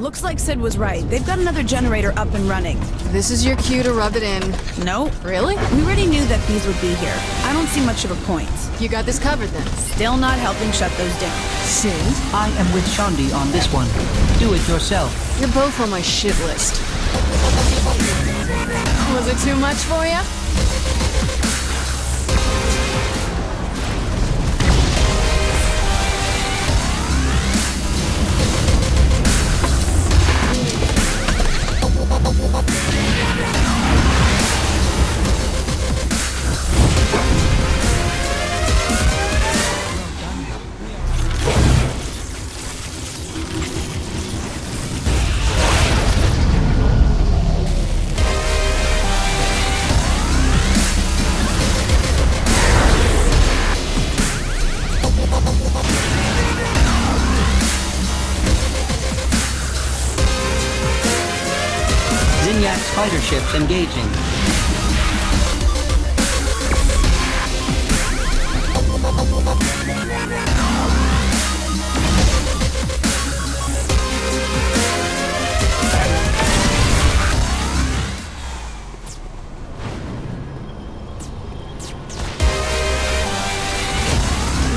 Looks like Sid was right. They've got another generator up and running. This is your cue to rub it in. No. Really? We already knew that these would be here. I don't see much of a point. You got this covered then. Still not helping shut those down. Sid? I am with Shaundi on this one. Do it yourself. You're both on my shit list. Was it too much for you? Engaging.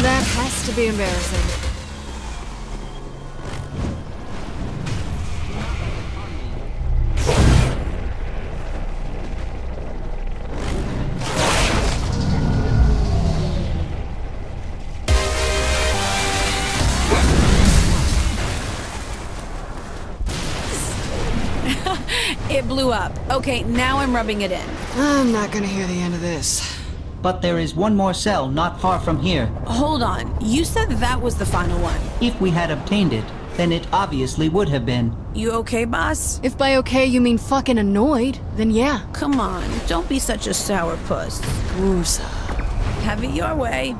That has to be embarrassing. Up. Okay, now I'm rubbing it in. I'm not gonna hear the end of this. But there is one more cell not far from here. Hold on. You said that was the final one. If we had obtained it, then it obviously would have been. You okay, boss? If by okay you mean fucking annoyed, then yeah. Come on, don't be such a sour puss. Woosah. Uh, have it your way.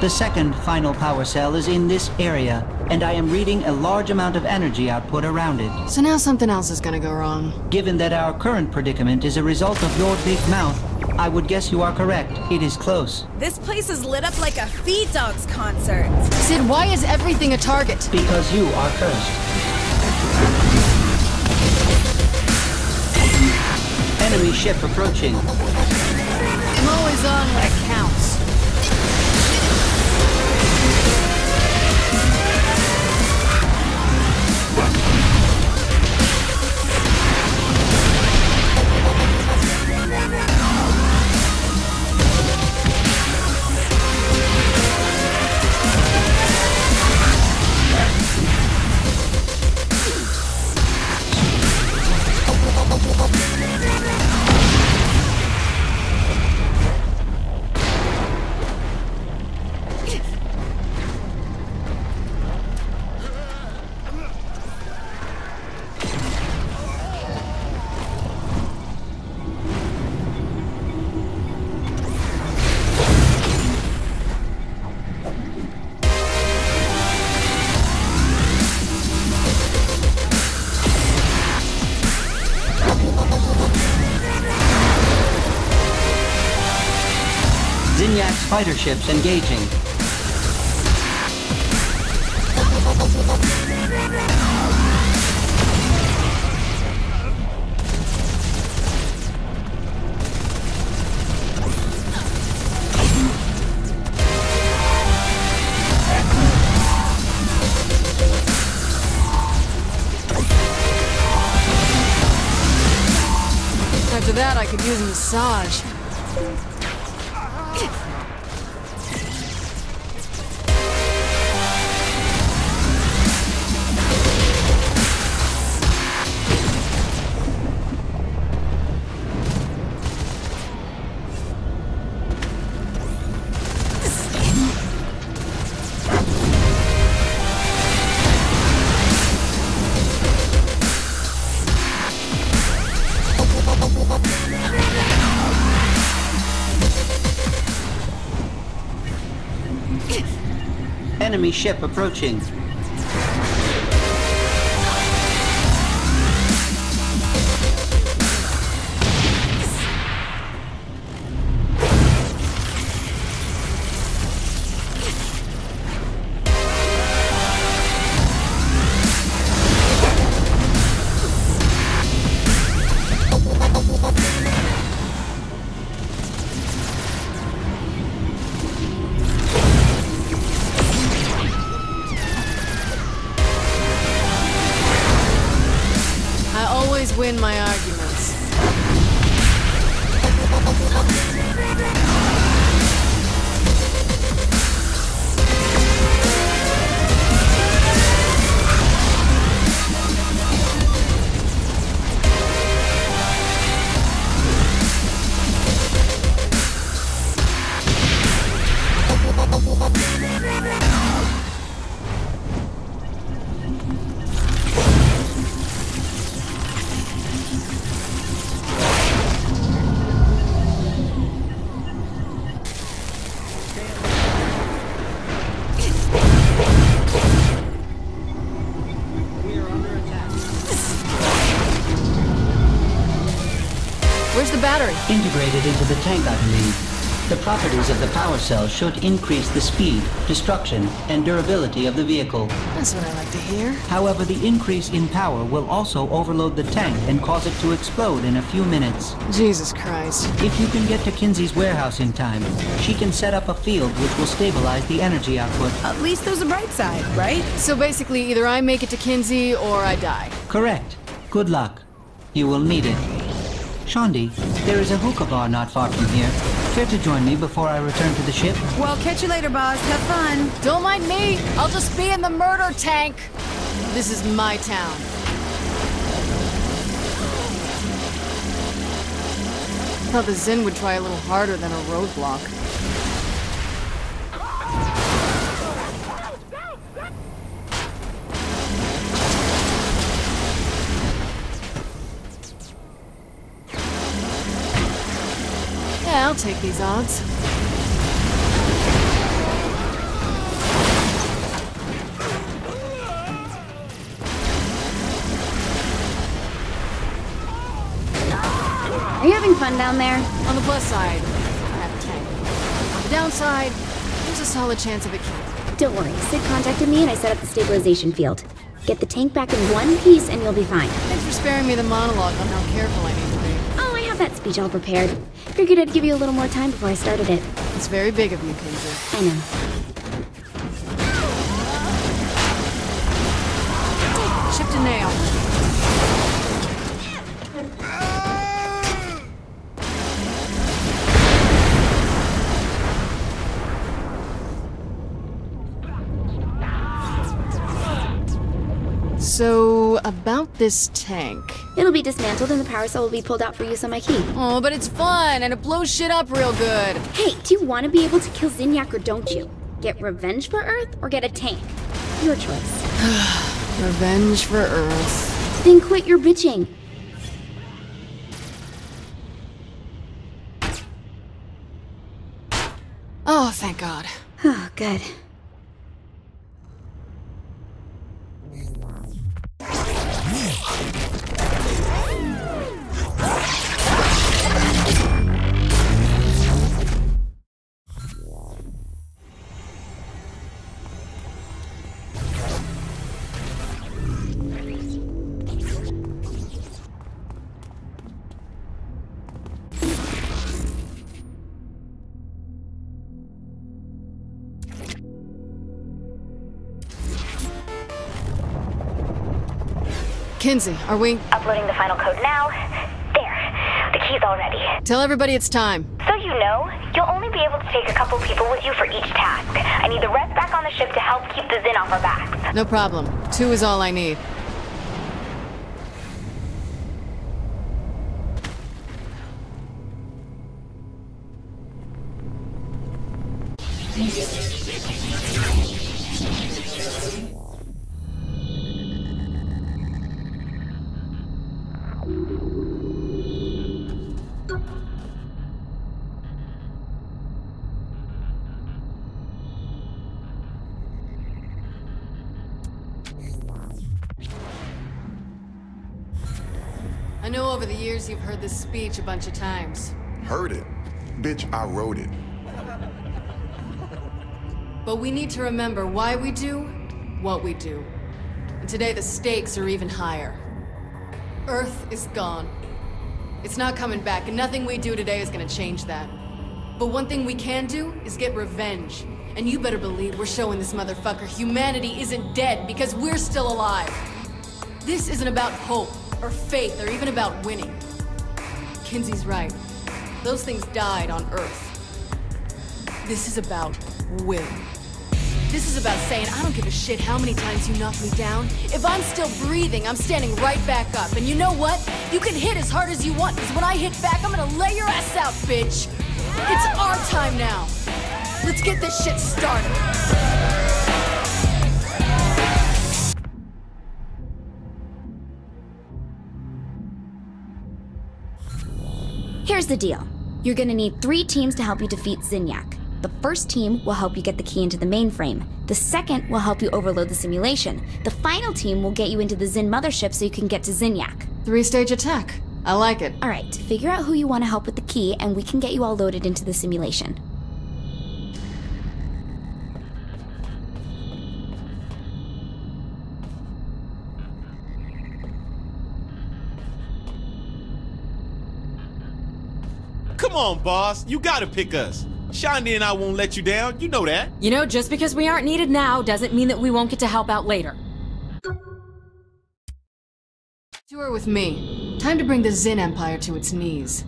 The second final power cell is in this area, and I am reading a large amount of energy output around it. So now something else is gonna go wrong. Given that our current predicament is a result of your big mouth, I would guess you are correct. It is close. This place is lit up like a Feed Dogs concert. Sid, why is everything a target? Because you are cursed. Enemy ship approaching. I'm always on when Zinyak's fighter ships engaging. After that, I could use a massage. Enemy ship approaching. Win my arguments. Integrated into the tank, I believe. The properties of the power cell should increase the speed, destruction, and durability of the vehicle. That's what I like to hear. However, the increase in power will also overload the tank and cause it to explode in a few minutes. Jesus Christ. If you can get to Kinzie's warehouse in time, she can set up a field which will stabilize the energy output. At least there's a bright side, right? So basically, either I make it to Kinzie or I die. Correct. Good luck. You will need it. Shaundi, there is a hookah bar not far from here. Care to join me before I return to the ship? Well, catch you later, boss. Have fun. Don't mind me. I'll just be in the murder tank. This is my town. I Thought the Zin would try a little harder than a roadblock. Take these odds. Are you having fun down there? On the plus side, I have a tank. On the downside, there's a solid chance of it killing. Don't worry, Sid contacted me and I set up the stabilization field. Get the tank back in one piece and you'll be fine. Thanks for sparing me the monologue on how careful I need to be. Oh, I have that speech all prepared. Figured I'd give you a little more time before I started it. It's very big of you, Kinzie. I know. Chipped a nail. So, about this tank. It'll be dismantled and the power cell will be pulled out for use on my key. Oh, but it's fun and it blows shit up real good. Hey, do you want to be able to kill Zinyak or don't you? Get revenge for Earth or get a tank? Your choice. Revenge for Earth. Then quit your bitching. Oh, thank God. Oh, good. Kinzie, are we? Uploading the final code now. There. The key's all ready. Tell everybody it's time. So you know, you'll only be able to take a couple people with you for each task. I need the rest back on the ship to help keep the Zin off our backs. No problem. Two is all I need. Know over the years you've heard this speech a bunch of times. Heard it. Bitch, I wrote it. But we need to remember why we do what we do. And today the stakes are even higher. Earth is gone. It's not coming back, and nothing we do today is gonna change that. But one thing we can do is get revenge. And you better believe we're showing this motherfucker humanity isn't dead because we're still alive. This isn't about hope or faith or even about winning. Kinzie's right. Those things died on Earth. This is about will. This is about saying, I don't give a shit how many times you knock me down. If I'm still breathing, I'm standing right back up. And you know what? You can hit as hard as you want, because when I hit back, I'm gonna lay your ass out, bitch. It's our time now. Let's get this shit started. Here's the deal. You're gonna need three teams to help you defeat Zinyak. The first team will help you get the key into the mainframe. The second will help you overload the simulation. The final team will get you into the Zin mothership so you can get to Zinyak. Three stage attack. I like it. Alright, figure out who you want to help with the key, and we can get you all loaded into the simulation. Come on, boss. You gotta pick us. Shaundi and I won't let you down. You know that. You know, just because we aren't needed now doesn't mean that we won't get to help out later. Tour with me. Time to bring the Zin Empire to its knees.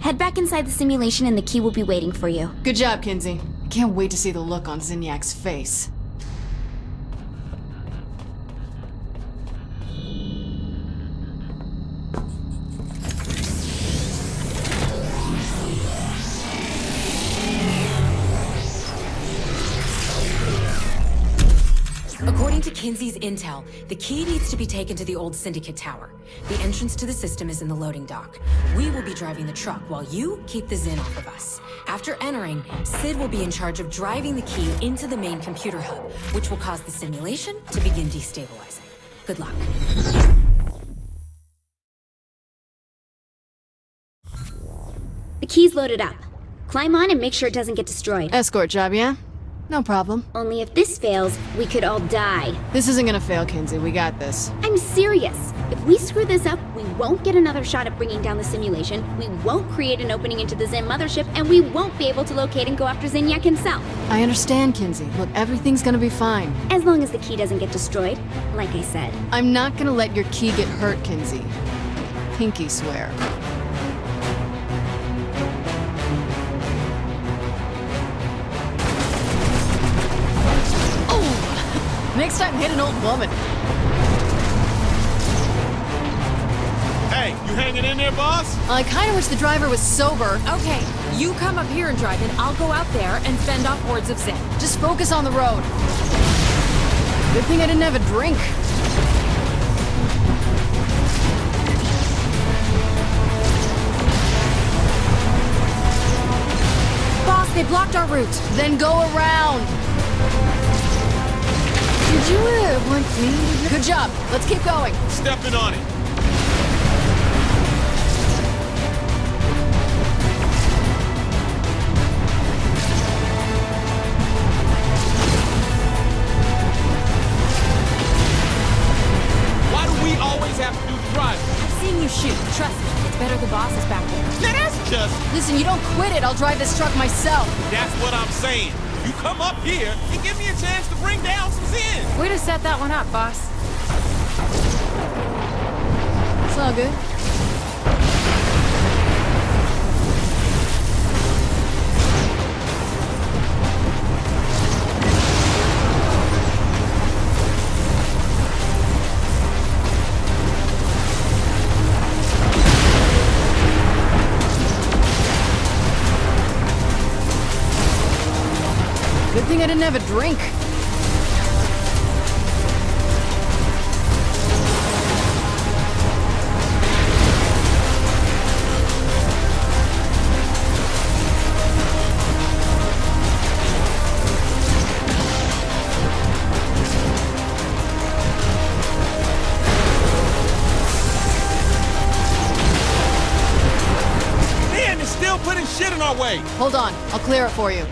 Head back inside the simulation, and the key will be waiting for you. Good job, Kinzie. I can't wait to see the look on Zinyak's face. Kinzie's intel, the key needs to be taken to the old Syndicate Tower. The entrance to the system is in the loading dock. We will be driving the truck while you keep the Zin off of us. After entering, Sid will be in charge of driving the key into the main computer hub, which will cause the simulation to begin destabilizing. Good luck. The key's loaded up. Climb on and make sure it doesn't get destroyed. Escort job, yeah? No problem. Only if this fails, we could all die. This isn't gonna fail, Kinzie. We got this. I'm serious. If we screw this up, we won't get another shot at bringing down the simulation, we won't create an opening into the Zin mothership, and we won't be able to locate and go after Zinyak himself. I understand, Kinzie. Look, everything's gonna be fine. As long as the key doesn't get destroyed, like I said. I'm not gonna let your key get hurt, Kinzie. Pinky swear. Next time, hit an old woman. Hey, you hanging in there, boss? I kinda wish the driver was sober. Okay, you come up here and drive, and I'll go out there and fend off hordes of Zin. Just focus on the road. Good thing I didn't have a drink. Boss, they blocked our route. Then go around. Did you uh, want me? Good job. Let's keep going. Stepping on it. Why do we always have to do driving? I've seen you shoot. Trust me, it's better the boss is back there. That's just, Listen, you don't quit it. I'll drive this truck myself. that's what I'm saying. You come up here and give me a chance to bring down some Zin. Way to set that one up, boss. It's all good. Shit in our way. Hold on. I'll clear it for you.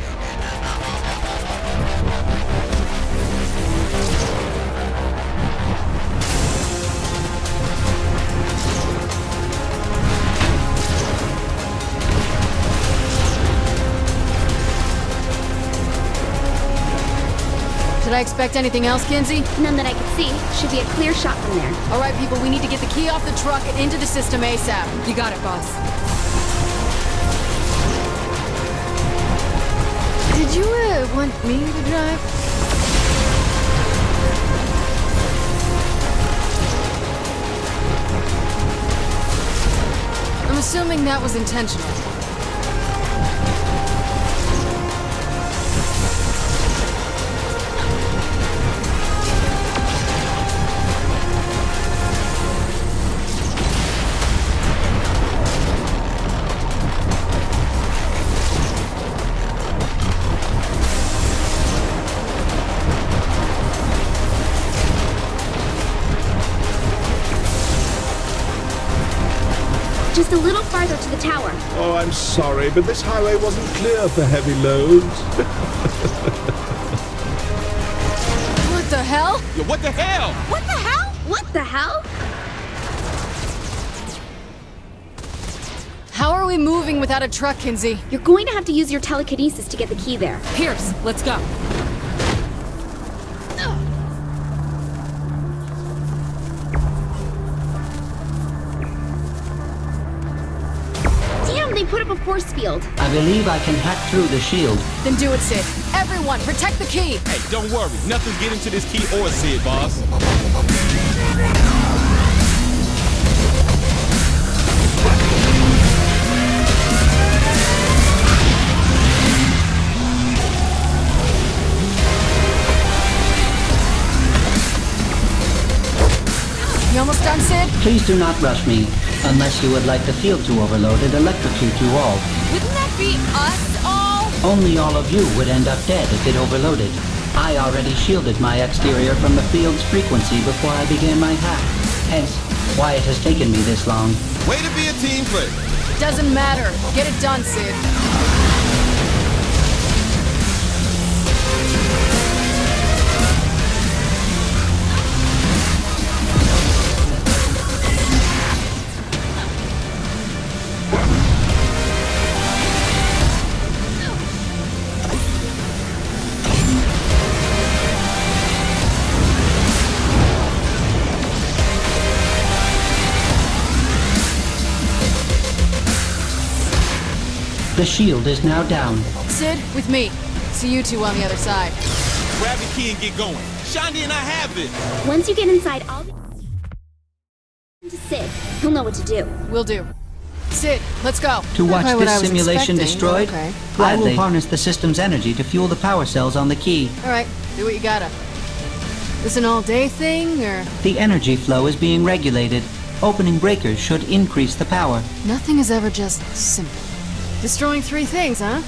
Did I expect anything else, Kinzie? None that I could see. Should be a clear shot from there. All right, people, we need to get the key off the truck and into the system ASAP. You got it, boss. Did you uh, want me to drive? I'm assuming that was intentional. To the tower. Oh, I'm sorry, but this highway wasn't clear for heavy loads. What the hell? Yo, what the hell? What the hell? What the hell? How are we moving without a truck, Kinzie? You're going to have to use your telekinesis to get the key there. Pierce, let's go. Force field. I believe I can hack through the shield. Then do it, Sid. Everyone, protect the key! Hey, don't worry. Nothing's getting to this key or Sid, boss. You almost done, Sid? Please do not rush me, unless you would like the field to overload and electrocute you all. Wouldn't that be us all? Only all of you would end up dead if it overloaded. I already shielded my exterior from the field's frequency before I began my hack. Hence, why it has taken me this long. Way to be a team player. Doesn't matter. Get it done, Sid. The shield is now down. Sid, with me. See you two on the other side. Grab the key and get going. Shaundi and I have it. Once you get inside, I'll be to Sid. He'll know what to do. We'll do. Sid, let's go. To watch Not quite what I this simulation expecting, destroyed, Okay. I will harness the system's energy to fuel the power cells on the key. All right, do what you gotta. This an all-day thing, or The energy flow is being regulated. Opening breakers should increase the power. nothing is ever just simple? Destroying three things, huh?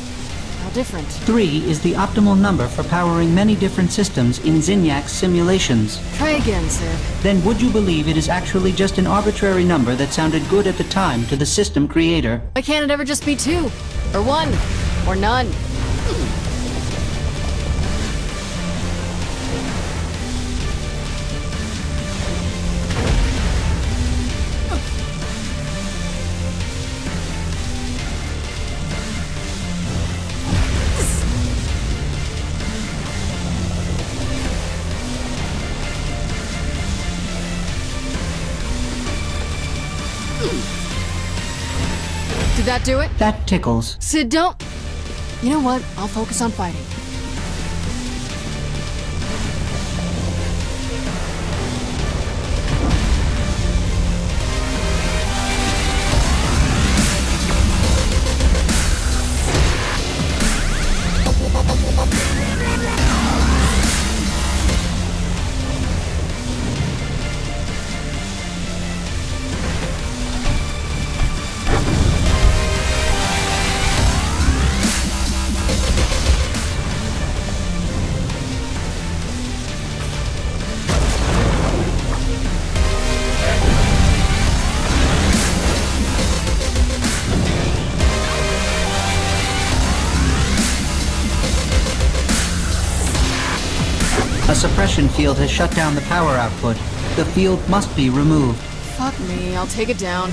How different. Three is the optimal number for powering many different systems in Zinyak's simulations. Try again, Sid. Then would you believe it is actually just an arbitrary number that sounded good at the time to the system creator? Why can't it ever just be two? Or one? Or none? That do it? That tickles. Sid, don't. You know what? I'll focus on fighting. Field has shut down the power output. The field must be removed. Fuck me, I'll take it down.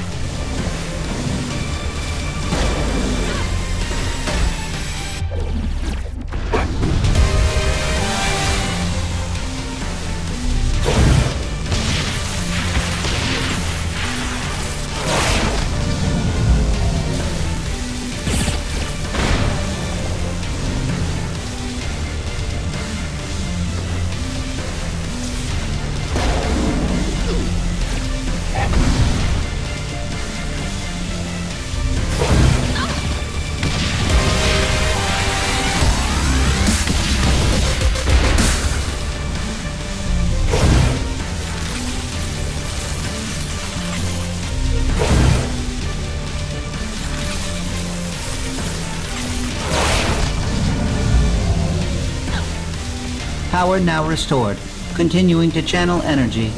Power now restored. Continuing to channel energy.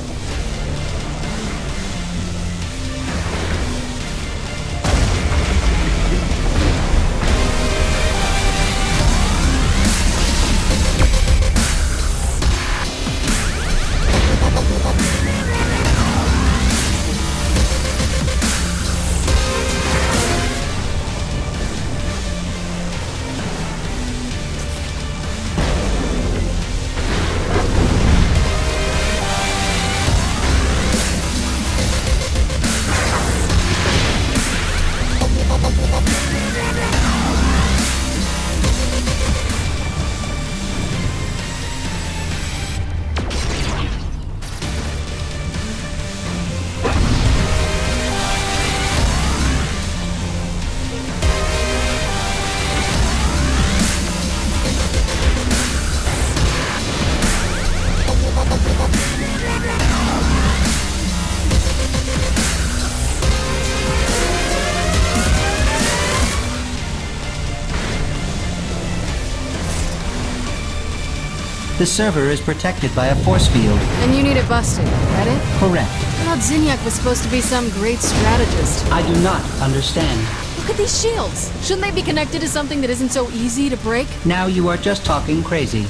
The server is protected by a force field. And you need it busted, that it? Correct. I thought Zinyak was supposed to be some great strategist. I do not understand. Look at these shields. Shouldn't they be connected to something that isn't so easy to break? Now you are just talking crazy.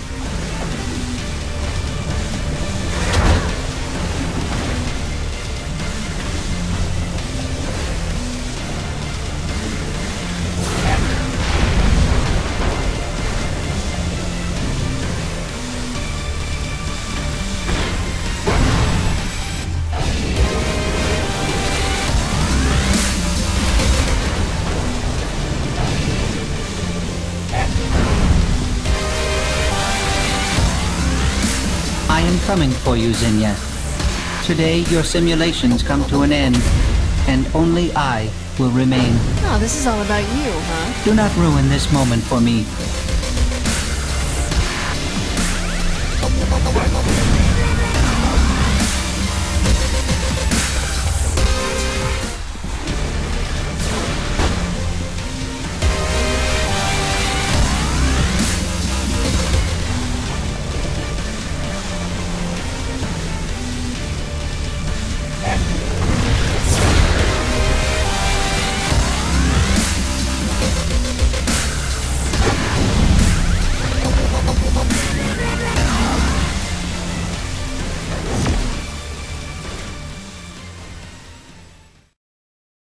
You, Today, your simulations come to an end, and only I will remain. Oh, this is all about you, huh? Do not ruin this moment for me.